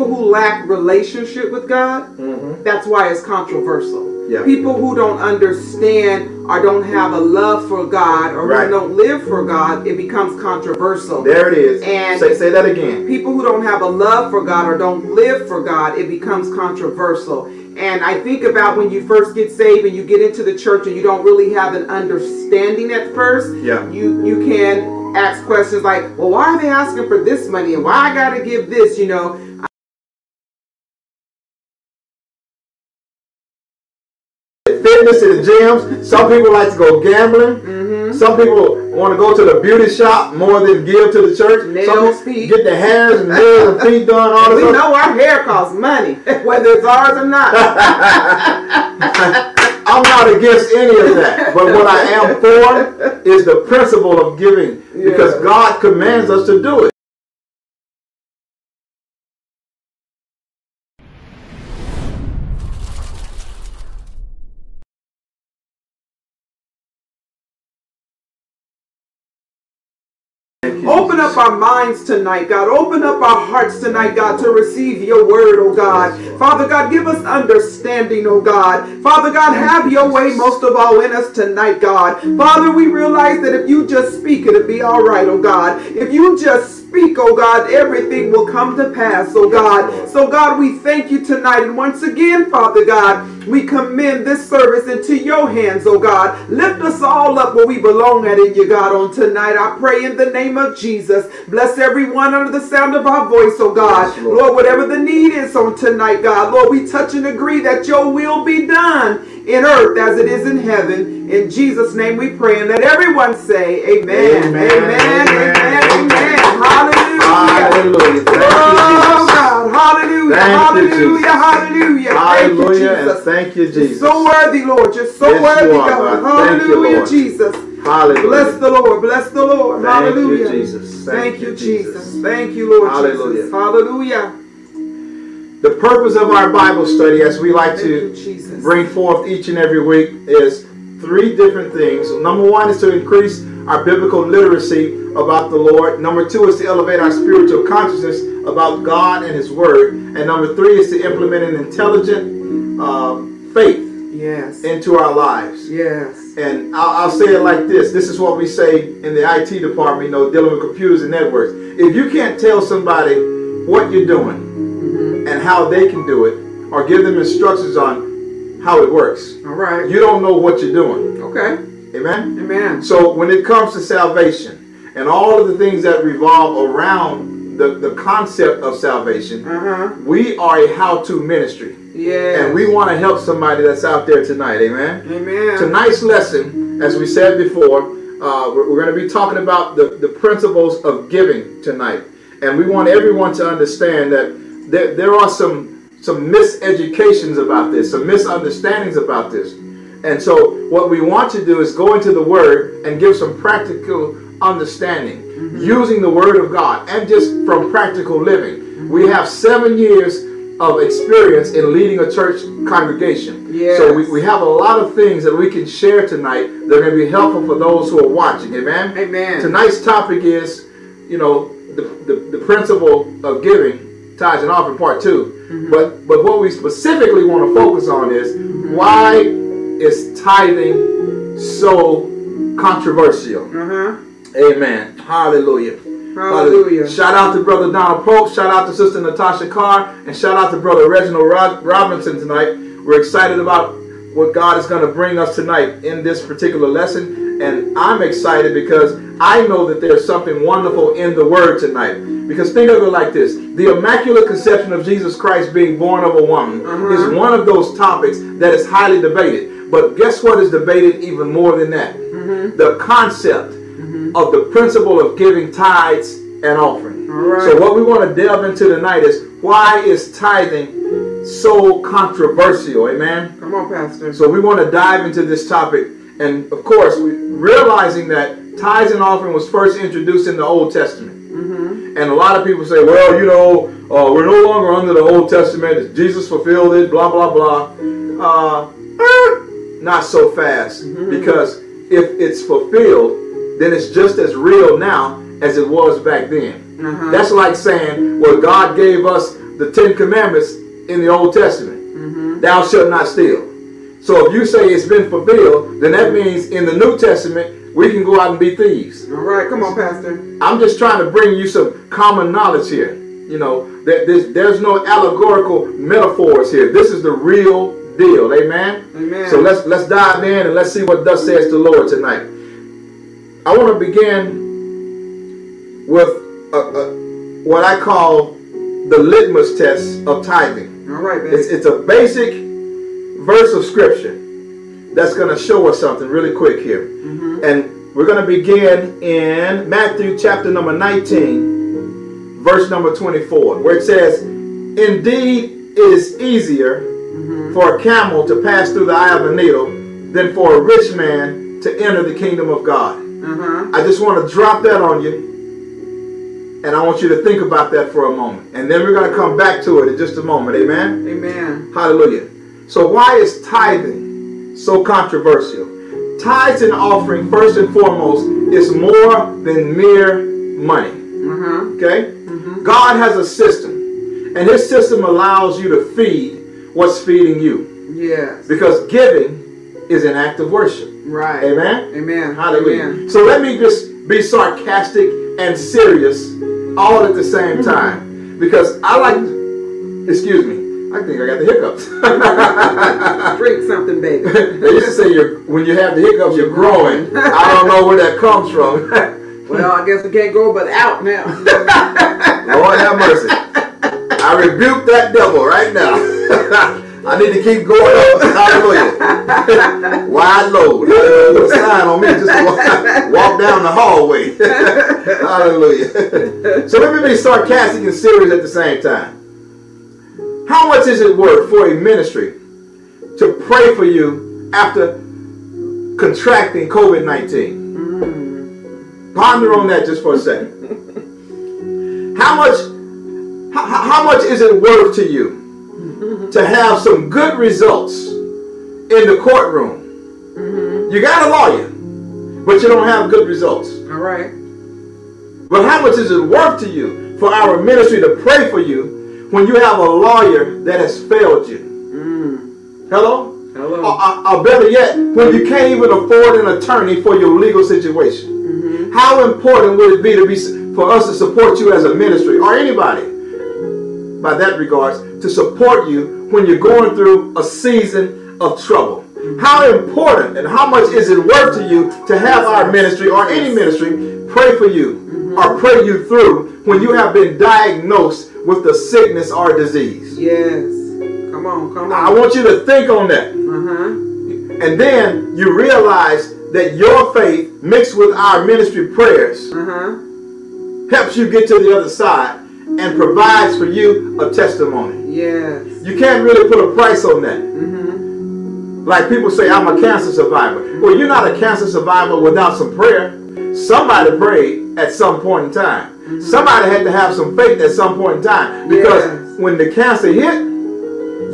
people who lack relationship with God, Mhm. that's why it's controversial. Yeah. People who don't understand or don't have a love for God or Right. who don't live for God, it becomes controversial. There it is. And- say, say that again. People who don't have a love for God or don't live for God, it becomes controversial. And I think about when you first get saved and you get into the church and you don't really have an understanding at first. Yeah. You you can ask questions like, well, why are they asking for this money and why I gotta give this? You know, Fitness in the gyms. Some people like to go gambling. Mm-hmm. Some people want to go to the beauty shop more than give to the church. Nails, Some feet. get the hairs and nails and feet done. All we this. know our hair costs money, whether it's ours or not. I'm not against any of that, but what I am for is the principle of giving because God commands us to do it. Open up our minds tonight, God. Open up our hearts tonight, God, to receive your word, oh God. Father God, give us understanding, oh God. Father God, have your way most of all in us tonight, God. Father, we realize that if you just speak, it'll be all right, oh God. If you just speak, oh God, everything will come to pass, oh God. So, God, we thank you tonight. And once again, Father God, we commend this service into your hands, oh God. Lift us all up where we belong at in you, God, on tonight. I pray in the name of Jesus. Bless everyone under the sound of our voice, oh God. Yes, Lord. Lord, whatever the need is on tonight, God, Lord, we touch and agree that your will be done in earth as it is in heaven. In Jesus' name we pray. And let everyone say, Amen. Amen. Amen. Amen. Amen. Amen. Hallelujah. Hallelujah. Thank Oh, you, Jesus. God. Hallelujah. Thank you, hallelujah. Jesus. Hallelujah. Hallelujah. Thank you, Jesus. thank you, You're so worthy, Lord. You're so Yes, worthy, you are, God. God. Thank you, Hallelujah, Lord. Jesus. Hallelujah. Bless the Lord. Bless the Lord. Thank you, Hallelujah. Jesus. Thank, you, Jesus. Thank you, Lord Hallelujah. Jesus. Hallelujah. The purpose of our Bible study, as we like Thank to Jesus. bring forth each and every week, is three different things. Number one is to increase our biblical literacy about the Lord. Number two is to elevate our spiritual consciousness about God and His Word. And number three is to implement an intelligent um, faith Yes. into our lives. Yes. And I'll, I'll say it like this. This is what we say in the IT department, you know, dealing with computers and networks. If you can't tell somebody what you're doing and how they can do it, or give them instructions on how it works, All right. you don't know what you're doing. Okay. Amen? Amen. So when it comes to salvation and all of the things that revolve around the, the concept of salvation, Uh huh. we are a how-to ministry. Yeah. And we want to help somebody that's out there tonight. Amen? Amen. Tonight's lesson, as we said before, uh, we're, we're going to be talking about the, the principles of giving tonight. And we want everyone to understand that there, there are some, some miseducations about this, some misunderstandings about this. And so, what we want to do is go into the Word and give some practical understanding using the Word of God and just from practical living. We have seven years of experience in leading a church congregation. Yes. So, we, we have a lot of things that we can share tonight that are going to be helpful for those who are watching. Amen? Amen. Tonight's topic is, you know, the, the, the principle of giving, tithes and offering, part 2 But but what we specifically want to focus on is why is tithing so controversial? Uh huh. Amen. Hallelujah. Hallelujah. Shout out to Brother Donald Pope. Shout out to Sister Natasha Carr. And shout out to Brother Reginald Rod- Robinson tonight. We're excited about what God is going to bring us tonight in this particular lesson. And I'm excited because I know that there's something wonderful in the Word tonight. Because think of it like this the Immaculate Conception of Jesus Christ being born of a woman Uh-huh. is one of those topics that is highly debated. But guess what is debated even more than that? The concept of the principle of giving tithes and offering. Right. So what we want to delve into tonight is why is tithing so controversial? Amen. Come on, Pastor. So we want to dive into this topic, and of course, we, realizing that tithes and offering was first introduced in the Old Testament. Mm-hmm. And a lot of people say, well, you know, uh, we're no longer under the Old Testament. Jesus fulfilled it, blah, blah, blah. Uh, eh, not so fast. Because if it's fulfilled, then it's just as real now as it was back then. Uh-huh. That's like saying, well, God gave us the Ten Commandments in the Old Testament. Thou shalt not steal. So if you say it's been fulfilled, then that means in the New Testament we can go out and be thieves. All right, come on, Pastor. I'm just trying to bring you some common knowledge here. You know, that there's, there's no allegorical metaphors here. This is the real deal. Amen. Amen. So let's let's dive in and let's see what thus says the Lord tonight. I want to begin with a, a, what I call the litmus test of tithing. All right, baby. It's, it's a basic verse of scripture that's going to show us something really quick here. Mm-hmm. And we're going to begin in Matthew chapter number 19, verse number 24, where it says, Indeed, it is easier mm-hmm. for a camel to pass through the eye of a needle than for a rich man to enter the kingdom of God. Uh-huh. I just want to drop that on you. And I want you to think about that for a moment. And then we're going to come back to it in just a moment. Amen. Amen. Hallelujah. So why is tithing so controversial? Tithes and offering, first and foremost, is more than mere money. Uh-huh. Okay? God has a system. And his system allows you to feed what's feeding you. Yes. Because giving is an act of worship. Right. Amen? Amen. Hallelujah. Amen. So let me just be sarcastic and serious all at the same mm-hmm. time. Because I like, excuse me, I think I got the hiccups. Drink something, baby. they used to say you're, when you have the hiccups, you're growing. I don't know where that comes from. Well, I guess we can't go but out now. Lord have mercy. I rebuke that devil right now. I need to keep going up. Hallelujah. Wide load. Put a sign on me just walk, walk down the hallway. Hallelujah. So let me be sarcastic and serious at the same time. How much is it worth for a ministry to pray for you after contracting COVID 19? Mm-hmm. Ponder on that just for a second. How much how, how much is it worth to you to have some good results in the courtroom? Mm-hmm. You got a lawyer, but you don't have good results. All right. But how much is it worth to you for our ministry to pray for you when you have a lawyer that has failed you? Mm. Hello? Hello. Or, or- better yet, when you can't even afford an attorney for your legal situation. Mm-hmm. How important would it be to be for us to support you as a ministry or anybody by that regards to support you when you're going through a season of trouble? How important and how much is it worth to you to have our ministry or any ministry pray for you or pray you through when you have been diagnosed with a sickness or disease? Yes. Come on, come on. I want you to think on that. Uh-huh. And then you realize that your faith mixed with our ministry prayers Uh-huh. helps you get to the other side and provides for you a testimony. Yes. You can't really put a price on that. Mm-hmm. Like people say, I'm a cancer survivor. Well, you're not a cancer survivor without some prayer. Somebody prayed at some point in time. Somebody had to have some faith at some point in time. Because Yes. when the cancer hit,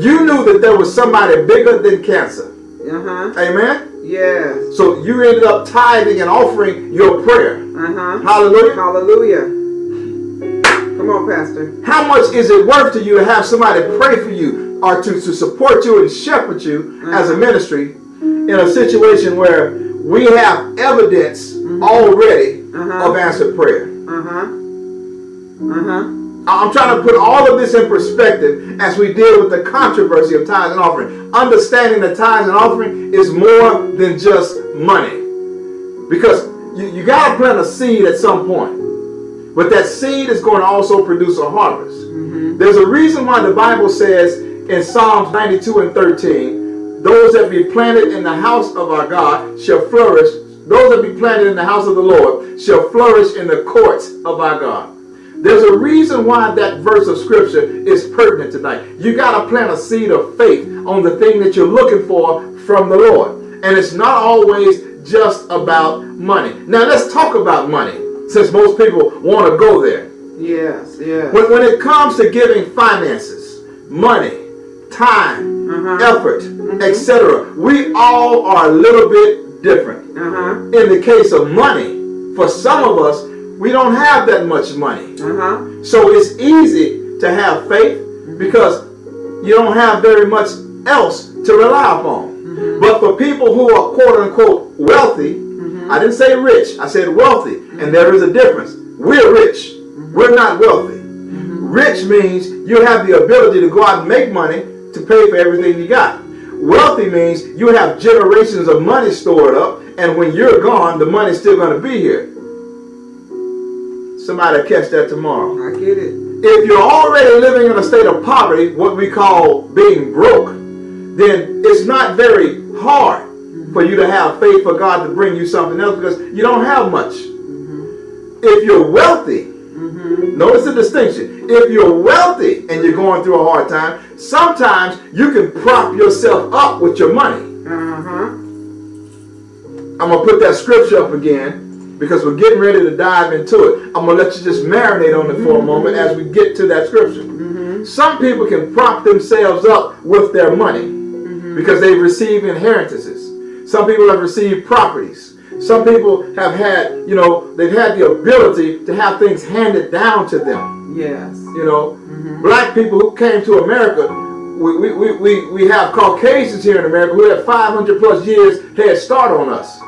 you knew that there was somebody bigger than cancer. Uh-huh. Amen? Yes. So you ended up tithing and offering your prayer. Uh-huh. Hallelujah. Hallelujah. Come on, Pastor. How much is it worth to you to have somebody pray for you or to, to support you and shepherd you as a ministry in a situation where we have evidence already Uh-huh. of answered prayer? Uh-huh. Uh-huh. I'm trying to put all of this in perspective as we deal with the controversy of tithes and offering. Understanding that tithes and offering is more than just money. Because you, you got to plant a seed at some point. But that seed is going to also produce a harvest. Mm-hmm. There's a reason why the Bible says in Psalms 92 and 13, those that be planted in the house of our God shall flourish. Those that be planted in the house of the Lord shall flourish in the courts of our God. There's a reason why that verse of scripture is pertinent tonight. You got to plant a seed of faith on the thing that you're looking for from the Lord. And it's not always just about money. Now let's talk about money since most people want to go there. Yes. Yes. When, when it comes to giving finances, money, time, Uh-huh. effort, etc., we all are a little bit different. Uh-huh. In the case of money, for some of us, we don't have that much money. Uh-huh. So it's easy to have faith, because you don't have very much else to rely upon. But for people who are quote unquote wealthy, I didn't say rich, I said wealthy, and there is a difference. We're rich, we're not wealthy. Mm-hmm. Rich means you have the ability to go out and make money to pay for everything you got. Wealthy means you have generations of money stored up, and when you're gone, the money's still going to be here. Somebody catch that tomorrow. I get it. If you're already living in a state of poverty, what we call being broke, then it's not very hard mm-hmm. for you to have faith for God to bring you something else because you don't have much. If you're wealthy, mm-hmm. notice the distinction. If you're wealthy and you're going through a hard time, sometimes you can prop yourself up with your money. Huh. I'm going to put that scripture up again because we're getting ready to dive into it. I'm going to let you just marinate on it for a moment mm-hmm. as we get to that scripture. Mm-hmm. Some people can prop themselves up with their money because they've received inheritances. Some people have received properties. Some people have had, you know, they've had the ability to have things handed down to them. Yes. You know, black people who came to America, we, we, we, we, we have Caucasians here in America who have 500 plus years head start on us.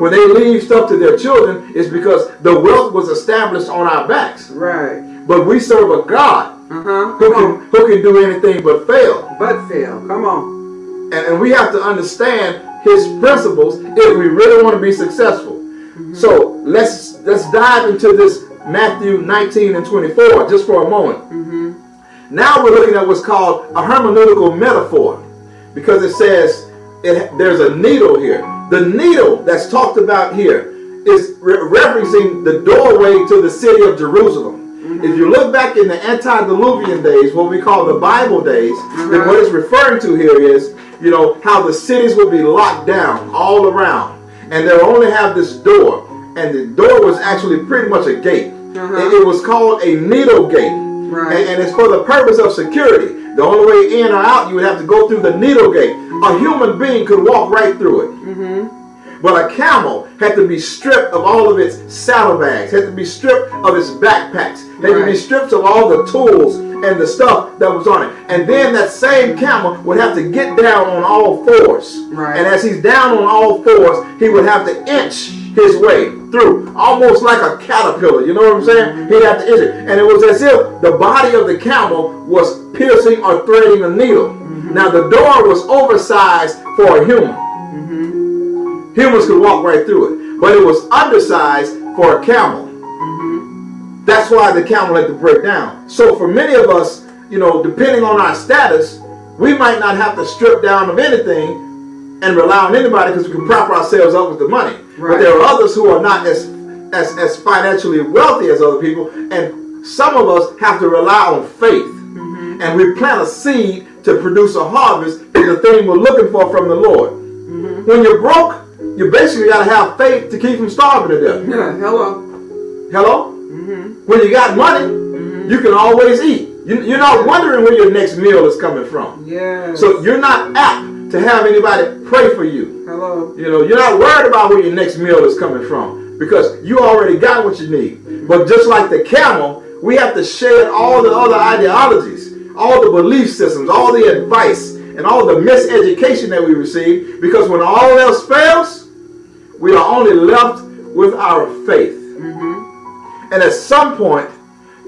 When they leave stuff to their children, it's because the wealth was established on our backs. Right. But we serve a God Uh huh. who can, who can do anything but fail. But fail. Come on. And, and we have to understand his principles if we really want to be successful. Mm-hmm. So let's let's dive into this Matthew 19 and 24 just for a moment. Mm-hmm. Now we're looking at what's called a hermeneutical metaphor because it says it, there's a needle here. The needle that's talked about here is re- referencing the doorway to the city of Jerusalem. If you look back in the antediluvian days, what we call the Bible days, then uh-huh. what it's referring to here is, you know, how the cities would be locked down all around, and they'll only have this door, and the door was actually pretty much a gate. Uh-huh. It, it was called a needle gate, Right. and, and it's for the purpose of security. The only way in or out, you would have to go through the needle gate. A mm-hmm. human being could walk right through it. Mm-hmm. But a camel had to be stripped of all of its saddlebags, had to be stripped of its backpacks, had to be stripped of all the tools and the stuff that was on it. And then that same camel would have to get down on all fours. Right. And as he's down on all fours, he would have to inch his way through, almost like a caterpillar. You know what I'm saying? Mm-hmm. He'd have to inch it. And it was as if the body of the camel was piercing or threading a needle. Mm-hmm. Now the door was oversized for a human. Mm-hmm. Humans could walk right through it, but it was undersized for a camel. Mm-hmm. That's why the camel had to break down. So for many of us, you know, depending on our status, we might not have to strip down of anything and rely on anybody because we can prop ourselves up with the money. But there are others who are not as as as financially wealthy as other people, and some of us have to rely on faith. Mm-hmm. And we plant a seed to produce a harvest is the thing we're looking for from the Lord. Mm-hmm. When you're broke, you basically got to have faith to keep from starving to death. Yeah. Hello. Hello? Mm-hmm. When you got money, mm-hmm. you can always eat. You, you're not wondering where your next meal is coming from. Yeah. So you're not apt to have anybody pray for you. Hello. You know, you're not worried about where your next meal is coming from because you already got what you need. But just like the camel, we have to shed all the other ideologies, all the belief systems, all the advice, and all the miseducation that we receive because when all else fails, we are only left with our faith. Mm-hmm. And at some point,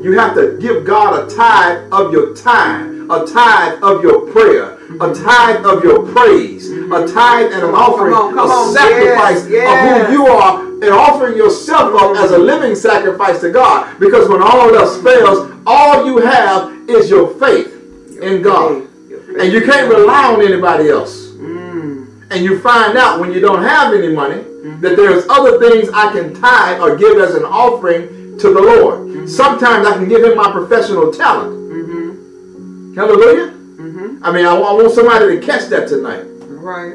you have to give God a tithe of your time, a tithe of your prayer, a mm-hmm. tithe of your praise, a mm-hmm. tithe and an offering, on, come a on. sacrifice Yes, yes. of who you are, and offering yourself up as a living sacrifice to God. Because when all else fails, all you have is your faith in God. And you can't rely on anybody else. Mm. And you find out when you don't have any money mm-hmm. that there's other things I can tithe or give as an offering to the Lord. Mm-hmm. Sometimes I can give him my professional talent. Mm-hmm. Hallelujah. I mean, I, I want somebody to catch that tonight. Right.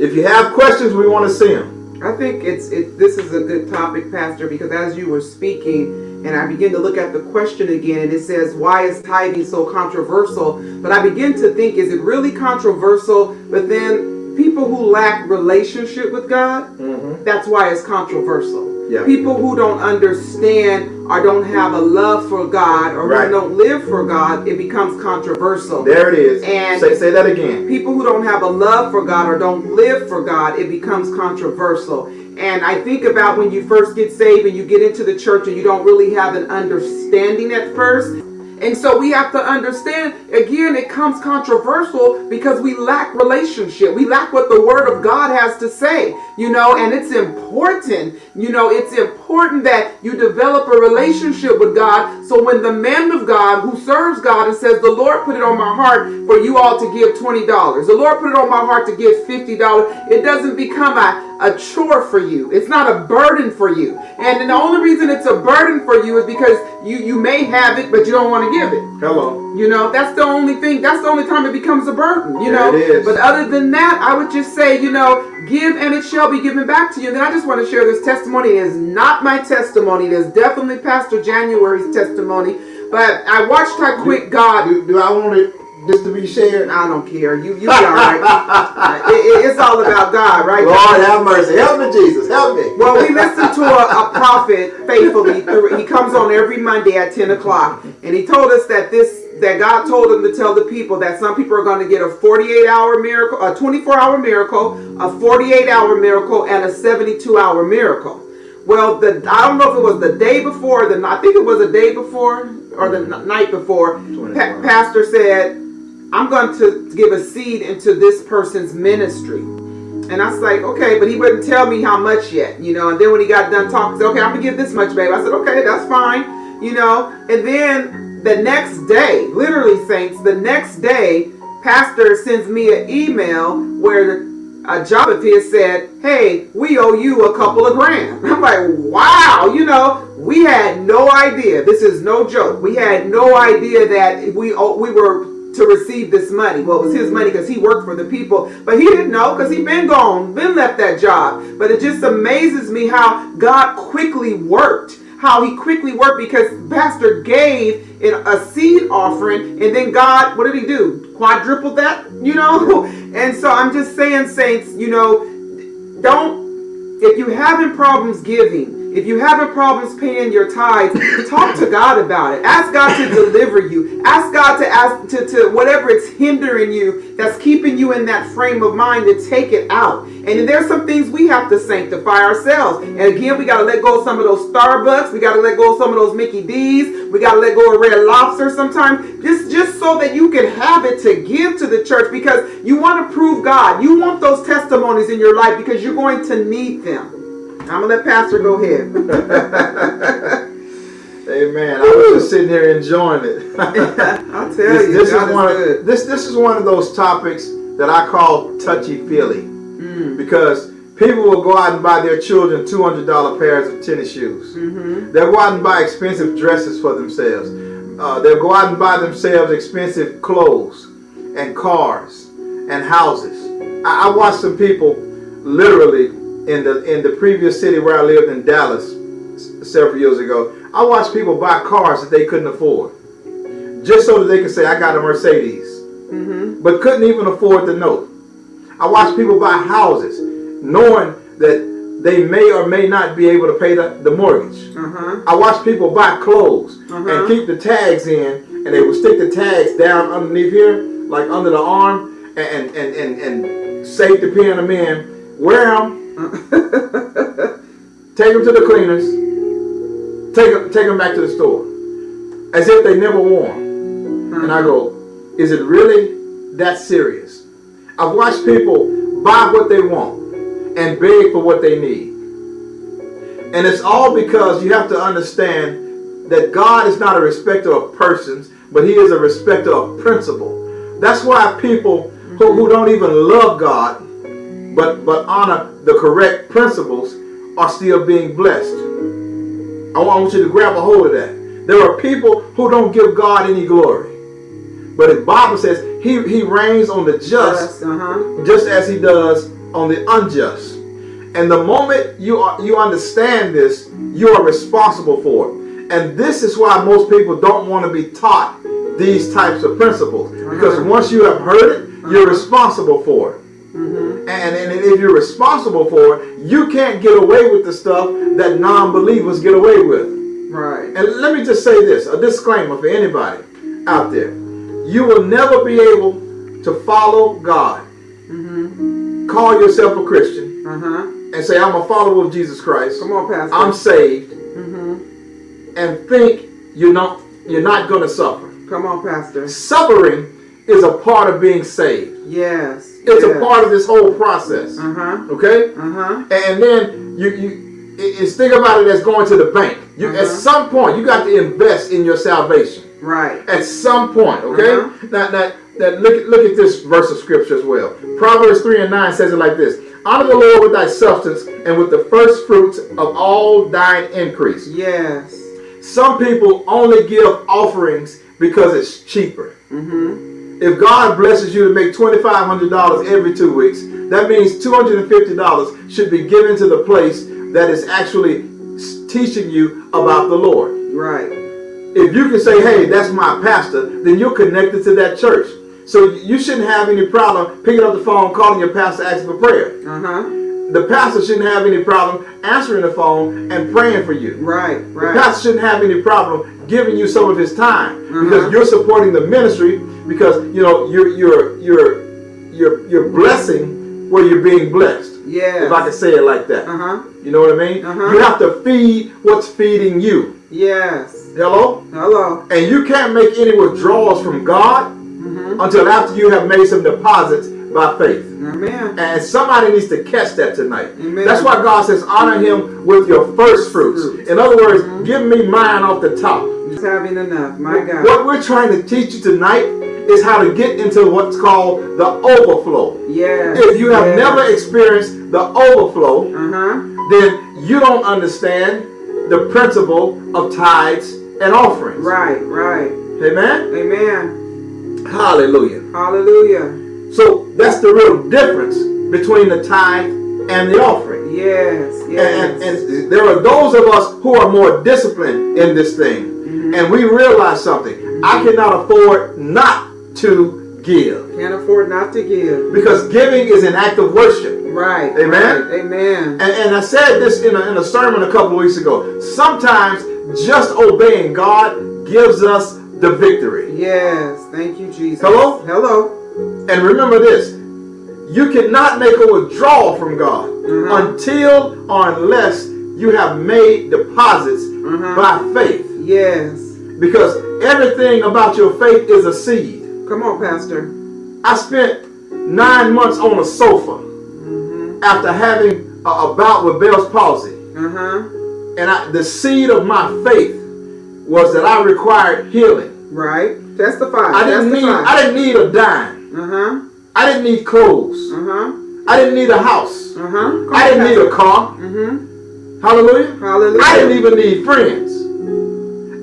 If you have questions, we want to see them. I think it's it. This is a good topic, Pastor, because as you were speaking, and I begin to look at the question again, and it says, "Why is tithing so controversial?" But I begin to think, is it really controversial? But then people who lack relationship with God, mm-hmm. that's why it's controversial. Yeah. People who don't understand or don't have a love for God or Right. who don't live for God, it becomes controversial. There it is. And- say, say that again. People who don't have a love for God or don't live for God, it becomes controversial. And I think about when you first get saved and you get into the church and you don't really have an understanding at first. And so we have to understand, again, it comes controversial because we lack relationship. We lack what the Word of God has to say, you know, and it's important, you know, it's important that you develop a relationship with God. So when the man of God who serves God and says, The Lord put it on my heart for you all to give $20, the Lord put it on my heart to give $50, it doesn't become a, a chore for you. It's not a burden for you. And the only reason it's a burden for you is because you, you may have it, but you don't want to give it. Hello. You know, that's the only thing, that's the only time it becomes a burden, you know. it is. But other than that, I would just say, you know, give and it shall be given back to you. And then I just want to share this testimony. It is not my testimony, it is definitely Pastor January's testimony. But I watched how quick God Do, do I want it this to be shared? I don't care. You you be all right. Uh, it- it- it's all about God, right? Lord have mercy. Help me, Jesus. Help me. Well, we listen to a, a prophet faithfully. Through, he comes on every Monday at ten o'clock, and he told us that this that God told him to tell the people that some people are going to get a forty-eight hour miracle, a twenty-four hour miracle, a forty-eight hour miracle, and a seventy-two hour miracle. Well, the I don't know if it was the day before, the I think it was the day before or the n- night before. Pa- Pastor said, "I'm going to give a seed into this person's ministry." And I was like, okay, but he wouldn't tell me how much yet, you know. And then when he got done talking, said, okay, I'm gonna give this much, babe. I said, okay, that's fine, you know. And then the next day, literally, saints, the next day, pastor sends me an email where a job of his said, hey, we owe you a couple of grand. I'm like, wow, you know, we had no idea. This is no joke. We had no idea that we oh, we were to receive this money. Well, it was his money because he worked for the people, but he didn't know because he'd been gone, been left that job. But it just amazes me how God quickly worked. How he quickly worked because Pastor gave in a seed offering, and then God, what did he do? Quadrupled that, you know? And so I'm just saying, saints, you know, don't if you having problems giving if you having problems paying your tithes talk to god about it. Ask god to deliver you. Ask god to ask to, to whatever it's hindering you that's keeping you in that frame of mind to take it out. And there's some things we have to sanctify ourselves. And again we got to let go of some of those starbucks. We got to let go of some of those mickey d's. We got to let go of red lobster sometimes just just so that you can have it to give to the church because you want to prove god. You want those testimonies in your life because you're going to need them i'm gonna let pastor go ahead Amen. I was just sitting here enjoying it. i'll tell this, you this God is one of this this is one of those topics that I call touchy feely Mm, because people will go out and buy their children two hundred dollar pairs of tennis shoes. mhm, They'll go out and buy expensive dresses for themselves. Uh, they'll go out and buy themselves expensive clothes and cars and houses. I, I watched some people literally in the in the previous city where I lived in Dallas several years ago. I watched people buy cars that they couldn't afford just so that they could say I got a Mercedes, mhm, but couldn't even afford the note. I watched people buy houses knowing that they may or may not be able to pay the, the mortgage. uh-huh, I watched people buy clothes Uh-huh. and keep the tags in, and they would stick the tags down underneath here, like under the arm, and and and, and safety pin them in, wear them, take them to the cleaners, take them take them back to the store, as if they never wore. And I go, is it really that serious? I've watched people buy what they want and beg for what they need. And it's all because you have to understand that God is not a respecter of persons, but He is a respecter of principle. That's why people who, who don't even love God, but, but honor the correct principles, are still being blessed. I want you to grab a hold of that. There are people who don't give God any glory. But the Bible says he, he rains on the just Yes, uh-huh, just as he does on the unjust. And the moment you are, you understand this, you are responsible for it. And this is why most people don't want to be taught these types of principles. Because Uh-huh. once you have heard it, you're responsible for it. Mhm, And, and if you're responsible for it, you can't get away with the stuff that non-believers get away with. Right. And let me just say this a disclaimer for anybody out there. You will never be able to follow God, Mm-hmm. call yourself a Christian, Uh-huh. and say, I'm a follower of Jesus Christ, Come on, Pastor. I'm saved, mm-hmm. and think you're not, you're not going to suffer. Come on, Pastor. Suffering is a part of being saved, Yes. It's yes. a part of this whole process. Uh-huh. Okay? Uh-huh. And then you, you it's think about it as going to the bank. You at Uh-huh. some point you got to invest in your salvation. Right. at some point, okay? Uh-huh. Now, now, now look, at- look at this verse of scripture as well. Proverbs 3 and 9 says it like this Honor the Lord with thy substance and with the first fruits of all thine increase. Yes. Some people only give offerings because it's cheaper. Mm-hmm. If God blesses you to make $2,500 every two weeks, that means $250 should be given to the place that is actually teaching you about the Lord. Right. If you can say, hey, that's my pastor, then you're connected to that church. So you shouldn't have any problem picking up the phone, calling your pastor, asking for prayer. Uh-huh. The pastor shouldn't have any problem answering the phone and praying for you. Right. The Right. pastor shouldn't have any problem giving you some of his time Uh-huh. because you're supporting the ministry because you know you're you're you're you're you're blessing where you're being blessed. Yes. If I can say it like that. Uh-huh. You know what I mean? Uh-huh. You have to feed what's feeding you. Yes. Hello? Hello. And you can't make any withdrawals from God Mm-hmm. until after you have made some deposits by faith. Amen. And somebody needs to catch that tonight. Amen. That's why God says, honor him with your first fruits. In other words, Mhm. give me mine off the top. Just having enough. My God. What we're trying to teach you tonight is how to get into what's called the overflow. Yes. If you have yes. never experienced the overflow, Uh-huh. then you don't understand the principle of tithes and offerings. Right. Right. Amen? Amen. Hallelujah. Hallelujah. So that's the real difference between the tithe and the offering. Yes. Yes. And, and, there are those of us who are more disciplined in this thing. Mhm. And we realize something. I cannot afford not to give. Can't afford not to give. Because giving is an act of worship. Right. Amen? right, Amen. And, and I said this in a, in a sermon a couple of weeks ago. Sometimes just obeying God gives us the victory. Yes. Thank you, Jesus. Hello? Hello. And remember this you cannot make a withdrawal from God Mhm. until or unless you have made deposits Mhm. by faith. Yes. Because everything about your faith is a seed. Come on, Pastor. I spent nine months on a sofa Mm-hmm. after having a, a bout with Bell's palsy. Uh-huh. And I, the seed of my faith was that I required healing. Right. Testify. I didn't need I didn't need a dime. Uh-huh. I didn't need clothes. Uh-huh. I didn't need a house. Uh-huh. I didn't need a car. Mm-hmm. Hallelujah. Hallelujah. I didn't even need friends.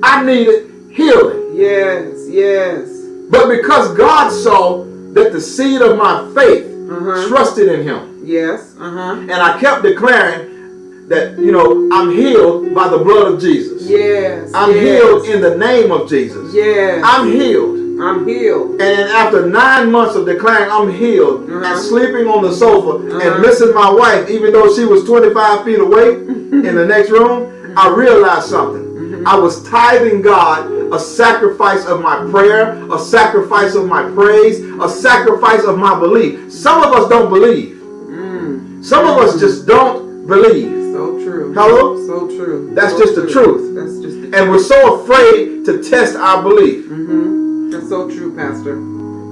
I needed healing. Yes. Yes. But because God saw that the seed of my faith Uh-huh. trusted in him, Yes. Uh-huh. and I kept declaring that, you know, I'm healed by the blood of Jesus. Yes. I'm yes. healed in the name of Jesus. Yes. I'm healed. I'm healed. And then after nine months of declaring I'm healed Uh-huh. and sleeping on the sofa Uh-huh. and missing my wife, even though she was 25 feet away in the next room, I realized something. Mm-hmm. I was tithing God a sacrifice of my prayer, a sacrifice of my praise, a sacrifice of my belief. Some of us don't believe. Mm. Some of us just don't believe. So true. Hello? So true. That's So just the truth. That's just the And we're so afraid to test our belief. Mm-hmm. That's so true, Pastor.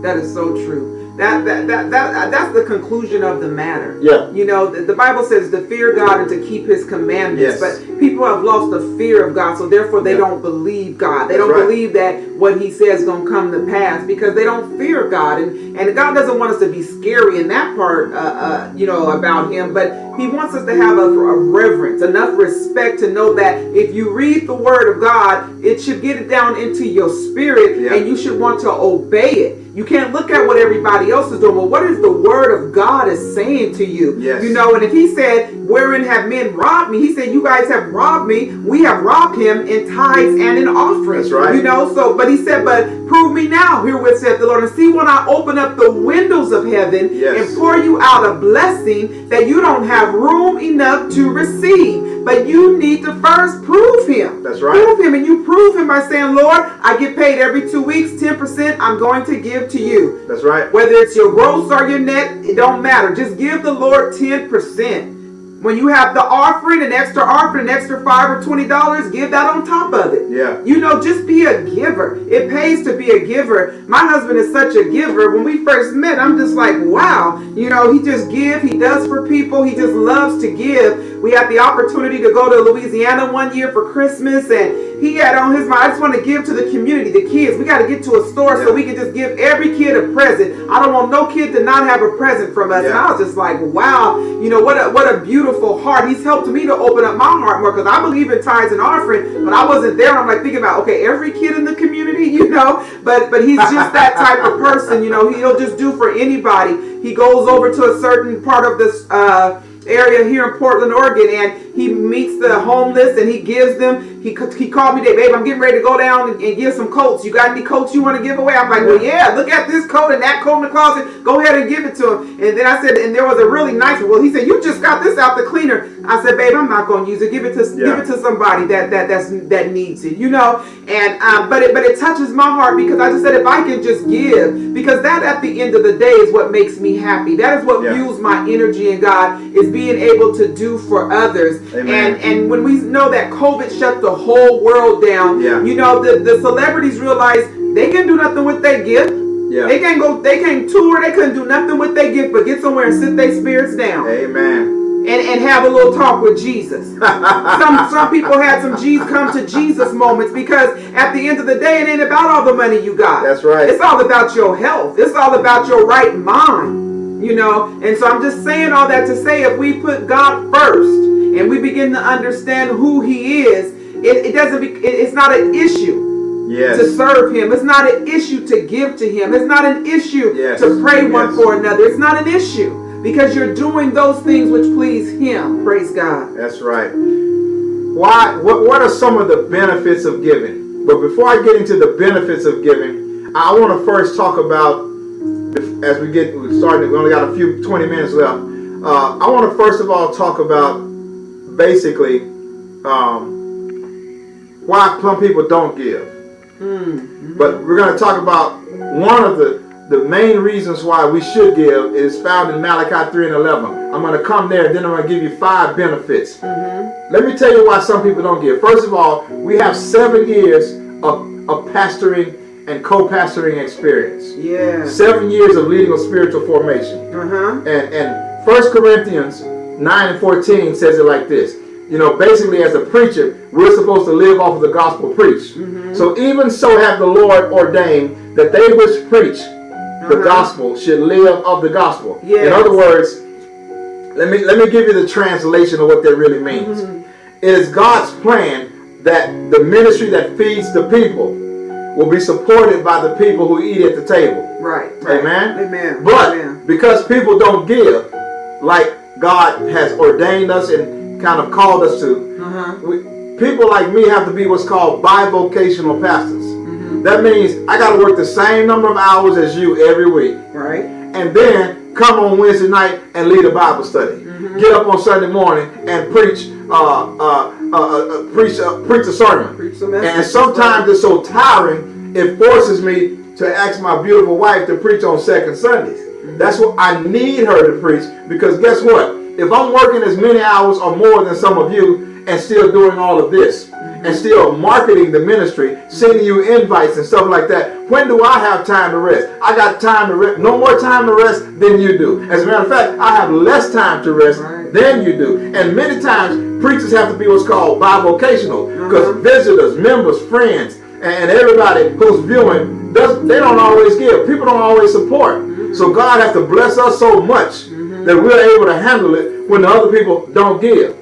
That is so true. That that that that that's the conclusion of the matter. Yeah. You know, the, the Bible says to fear God and to keep His commandments. Yes. But people have lost the fear of God, so therefore they Yeah. don't believe God. They That's don't right. believe that what He says gonna come to pass because they don't fear God. And and God doesn't want us to be scary in that part, uh, uh, you know, about Him. But He wants us to have a, a reverence, enough respect to know that if you read the Word of God, it should get it down into your spirit, Yeah. and you should want to obey it. You can't look at what everybody else is doing. Well, what is the word of God is saying to you? Yes. You know, and if he said, Wherein have men robbed me? He said, You guys have robbed me. We have robbed him in tithes and in offerings. That's right. You know, so but he said, But prove me now, herewith saith the Lord, and see when I open up the windows of heaven Yes. and pour you out a blessing that you don't have room enough to receive. But you need to first prove him. That's right. Prove him, and you prove him by saying, Lord, I get paid every two weeks, 10%, I'm going to give to you. That's right. Whether it's your gross or your net, it don't matter. Just give the Lord 10%. When you have the offering, an extra offering, an extra five or twenty dollars, give that on top of it. Yeah. You know, just be a giver. It pays to be a giver. My husband is such a giver. When we first met, I'm just like, wow. You know, he just give. He does for people. He just loves to give. We had the opportunity to go to Louisiana one year for Christmas, and he had on his mind, I just want to give to the community, the kids. We got to get to a store so we can just give every kid a present. I don't want no kid to not have a present from us. And I was just like, wow, you know, what a what a beautiful heart. He's helped me to open up my heart more because I believe in tithes and offering, but I wasn't there. I'm like thinking about, okay, every kid in the community, you know, but but he's just that type of person, you know, he'll just do for anybody. He goes over to a certain part of this uh area here in Portland, Oregon, and he meets the homeless and he gives them. He, he called me, babe, I'm getting ready to go down and, and give some coats. You got any coats you want to give away? I'm like, well, yeah, look at this coat and that coat in the closet. Go ahead and give it to him. And then I said, and there was a really nice one. Well, he said, you just got this out the cleaner. I said, babe, I'm not going to use it. Give it to Yeah. give it to somebody that that that's that needs it, you know. And um, but it but it touches my heart because I just said if I can just give, because that at the end of the day is what makes me happy. That is what Yeah. fuels my energy in God is being able to do for others. Amen. And and when we know that COVID shut the whole world down, Yeah. you know the the celebrities realize they can do nothing with their gift. Yeah. They can't go. They can't tour. They couldn't do nothing with their gift, but get somewhere and sit their spirits down Amen. And, and have a little talk with Jesus. some some people had some Jesus come to Jesus moments because at the end of the day, it ain't about all the money you got. That's right. It's all about your health. It's all about your right mind. You know, and so I'm just saying all that to say if we put God first and we begin to understand who He is, it, it doesn't be. It, it's not an issue Yes. to serve him. It's not an issue to give to him. It's not an issue Yes. to pray one Yes. for another. It's not an issue because you're doing those things which please him. Praise God. That's right. Why? What, what are some of the benefits of giving? But before I get into the benefits of giving, I want to first talk about, as we get we starting, we only got a few 20 minutes left. Uh, I want to first of all talk about basically um, why some people don't give. But we're going to talk about one of the the main reasons why we should give is found in Malachi 3 and 11. I'm going to come there, then I'm going to give you five benefits. Let me tell you why some people don't give. First of all, we have seven years of, of pastoring and co-pastoring experience. Yeah. Seven years of leading a spiritual formation. Uh huh. And and First Corinthians 9 and 14 says it like this. You know, basically as a preacher, we're supposed to live off of the gospel preached. So even so have the Lord ordained that they which preach the Uh-huh. gospel should live of the gospel. In other words, let me let me give you the translation of what that really means. It is God's plan that the ministry that feeds the people will be supported by the people who eat at the table. Right. right. Amen. Amen. But Amen. because people don't give, like God has ordained us and kind of called us to, Uh huh. we, people like me have to be what's called bivocational pastors. Mm-hmm. That means I got to work the same number of hours as you every week, Right. and then come on Wednesday night and lead a Bible study. Mm-hmm. Get up on Sunday morning and preach, uh, uh, uh, uh, preach, uh, preach a sermon. Preach. And sometimes it's so tiring, it forces me to ask my beautiful wife to preach on second Sundays. That's what I need her to preach because guess what? If I'm working as many hours or more than some of you and still doing all of this and still marketing the ministry, sending you invites and stuff like that, when do I have time to rest? I got time to rest, no more time to rest than you do. As a matter of fact, I have less time to rest than you do. And many times preachers have to be what's called bivocational because Uh-huh. visitors, members, friends, and everybody who's viewing, they don't always give. People don't always support. So God has to bless us so much that we're able to handle it when the other people don't give.